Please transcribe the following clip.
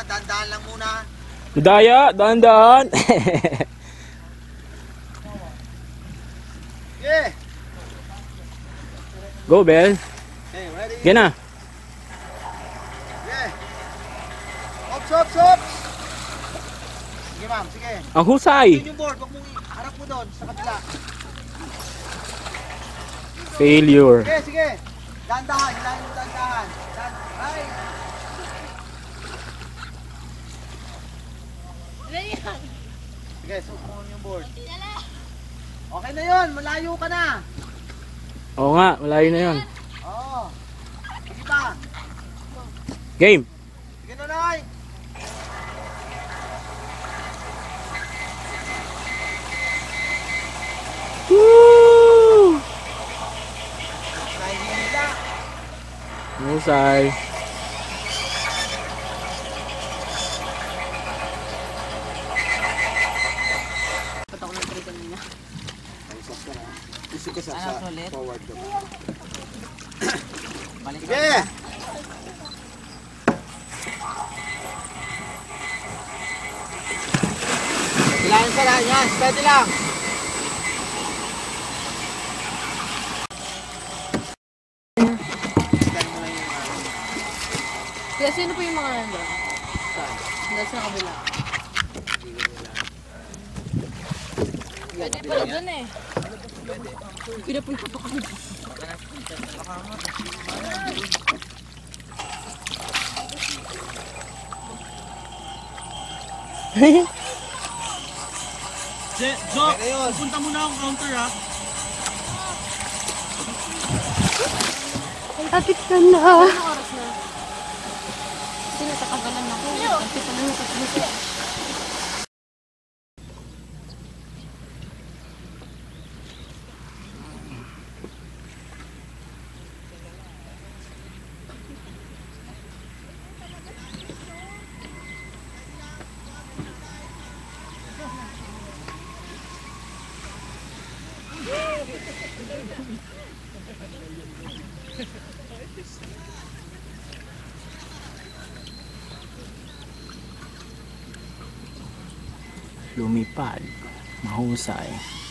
Dahan-dahan lang muna. Daya, dahan-dahan. Yeah. Go, Bel. Okay, ready? Yan na. Yeah. Ops, ops, ops. Sige ma'am, sige. Ang husay. Yun yung board, wag mong harap mo doon sa kabila. Failure. Sige, sige. Dahan-dahan, hilahin mo dahan-dahan. Dahan, ay. Sige, suot mo yung board. Okay na yun, malayo ka na. Oo nga, malayo na yun. Oo. Sige pa. Game. Sige na, Nay. Woo! Husay. Ko sa, Ano, sa forward ko. Balik Sige. Kailangan sa lahat yan. Steady lang. Lang. Kaya sino po yung mga nandun? Nandun sa kabila. Pwede pala dun eh. Pinapunta pa kami. Jo, Okay na yun. punta muna akong counter ha. Tapit ka na. Anong oras na? Sino takagalan ako? Tapit ka na Lumipad. Mahusay.